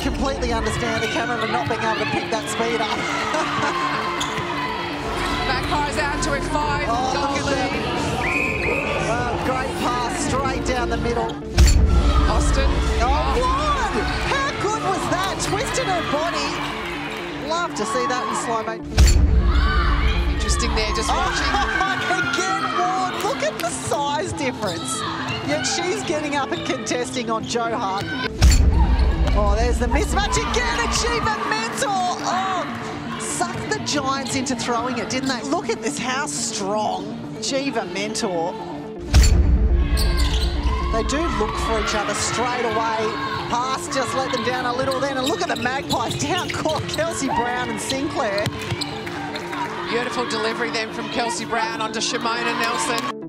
completely understand the cameraman not being able to pick that speed up. Magpies out to a five Oh, goal look at lead. Oh, great pass straight down the middle. Austin. Oh, what? How good was that? Twisted her body. Love to see that in slow mo. Interesting there, just oh, watching. Oh, again, Ward. Look at the size difference. Yet she's getting up and contesting on Joe Hart. There's the mismatch again. Achievement mentor. Oh, sucked the Giants into throwing it, didn't they? Look at this, how strong Geva Mentor. They do look for each other straight away. Pass just let them down a little then. And look at the Magpies down court. Kelsey Browne and Sinclair. Beautiful delivery then from Kelsey Browne onto Shimona Nelson.